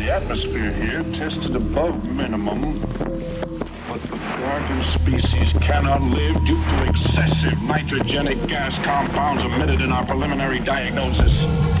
The atmosphere here tested above minimum, but the garden species cannot live due to excessive nitrogenic gas compounds emitted in our preliminary diagnosis.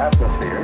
atmosphere.